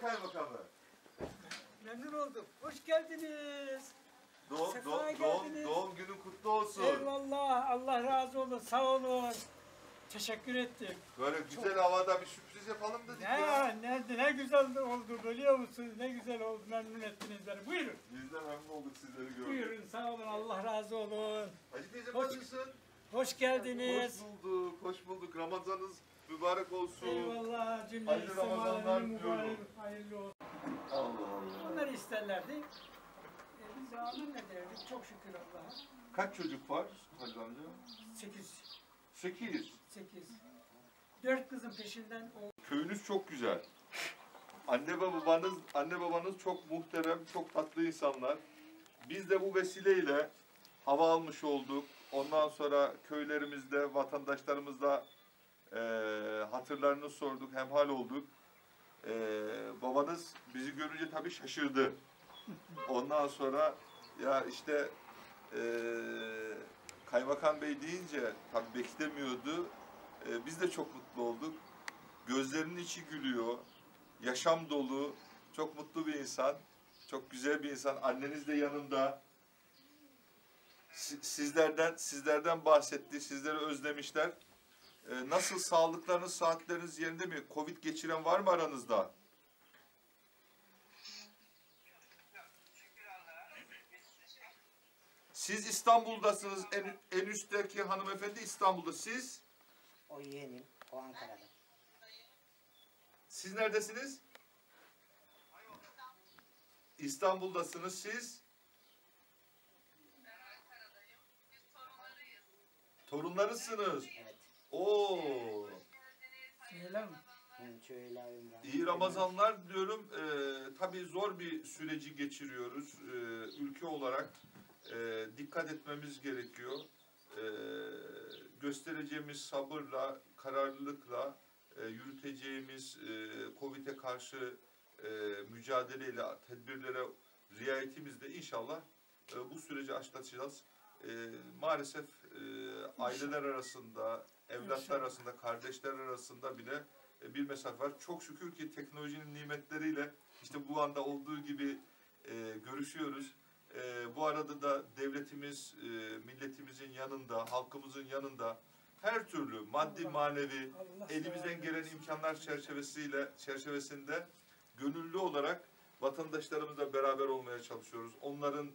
Kaymakamı. Memnun oldum. Hoş geldiniz. Doğum, Sefa doğum, geldiniz. doğum günün kutlu olsun. Eyvallah. Allah razı olsun. Sağ olun. Teşekkür ettim. Böyle güzel havada bir sürpriz yapalım dedik Ne, ya. ne, ne güzel oldu biliyor musunuz? Ne güzel oldu. Memnun ettiniz beni. Buyurun. Biz de memnun olduk sizleri gördük. Buyurun. Sağ olun. Allah razı olsun. Hacı teyze Hoş- nasılsın? Hoş geldiniz. Hoş bulduk, hoş bulduk. Ramazanınız mübarek olsun. Eyvallah. Cümle Hayırlı Ramazanlar mübarek, hayırlı olsun. Allah Allah. Onlar isterlerdi. E, biz de amin ederdik. Çok şükür Allah'a. Kaç çocuk var Hacı amca? Sekiz. Sekiz. Sekiz. Dört kızın peşinden o Köyünüz çok güzel. Anne babanız, anne babanız çok muhterem, çok tatlı insanlar. Biz de bu vesileyle hava almış olduk. Ondan sonra köylerimizde, vatandaşlarımızla eee hatırlarını sorduk, hemhal olduk. Eee, babanız bizi görünce tabii şaşırdı. Ondan sonra ya işte eee, Kaymakam Bey deyince tabii beklemiyordu. Eee, biz de çok mutlu olduk. Gözlerinin içi gülüyor. Yaşam dolu. Çok mutlu bir insan. Çok güzel bir insan. Anneniz de yanında. Si- Sizlerden sizlerden bahsetti. Sizleri özlemişler. Ee, nasıl sağlıklarınız, saatleriniz yerinde mi? Covid geçiren var mı aranızda? Siz İstanbul'dasınız. En, en üstteki hanımefendi İstanbul'da. Siz? O yeğenim, o Ankara'da. Siz neredesiniz? İstanbul'dasınız siz. Torunlarısınız. Evet. Oo. Çöğla Ümran. İyi Ramazanlar diyorum. Ee, tabii zor bir süreci geçiriyoruz. Ee, ülke olarak e, dikkat etmemiz gerekiyor. Ee, göstereceğimiz sabırla, kararlılıkla e, yürüteceğimiz e, Covid'e karşı e, mücadeleyle, tedbirlere riayetimizle inşallah e, bu süreci atlatacağız. E, maalesef e, aileler arasında, evlatlar arasında, kardeşler arasında bile e, bir mesafe var. Çok şükür ki teknolojinin nimetleriyle işte bu anda olduğu gibi e, görüşüyoruz. E, bu arada da devletimiz, e, milletimizin yanında, halkımızın yanında her türlü maddi manevi elimizden gelen imkanlar çerçevesiyle çerçevesinde gönüllü olarak vatandaşlarımızla beraber olmaya çalışıyoruz. Onların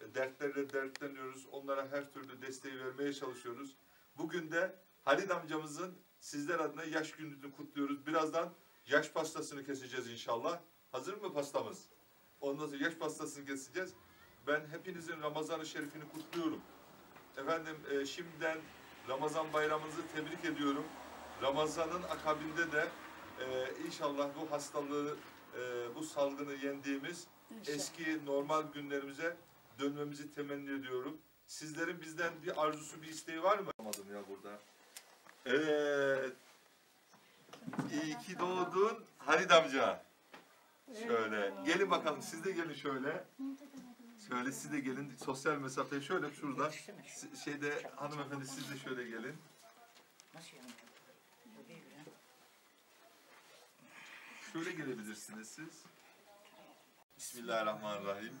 e, dertleriyle dertleniyoruz. Onlara her türlü desteği vermeye çalışıyoruz. Bugün de Halid amcamızın sizler adına yaş gününü kutluyoruz. Birazdan yaş pastasını keseceğiz inşallah. Hazır mı pastamız? Ondan sonra yaş pastasını keseceğiz. Ben hepinizin Ramazan-ı Şerifini kutluyorum. Efendim e, şimdiden Ramazan bayramınızı tebrik ediyorum. Ramazan'ın akabinde de e, inşallah bu hastalığı, e, bu salgını yendiğimiz İnşallah. eski normal günlerimize dönmemizi temenni ediyorum. Sizlerin bizden bir arzusu, bir isteği var mı? Anlamadım ya burada. Evet. İyi ki doğdun Halid amca. Şöyle. Gelin bakalım siz de gelin şöyle. Şöyle siz de gelin. Sosyal mesafeyi şöyle şuradan. Si- Şeyde hanımefendi siz de şöyle gelin. Şöyle gelebilirsiniz siz. Bismillahirrahmanirrahim.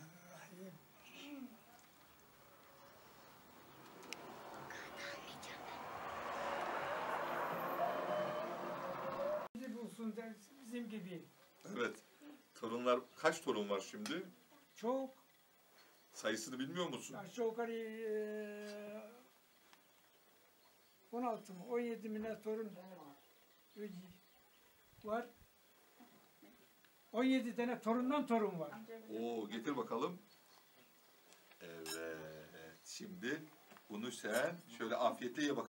Der, bizim gibi. Evet. Torunlar kaç torun var şimdi? Çok Sayısını bilmiyor musun? aşağı yukarı eee, 16 mı 17 mi ne torun var. 17 tane torundan torun var. Oo getir bakalım. Evet. Şimdi bunu sen şöyle afiyetle ye bakalım.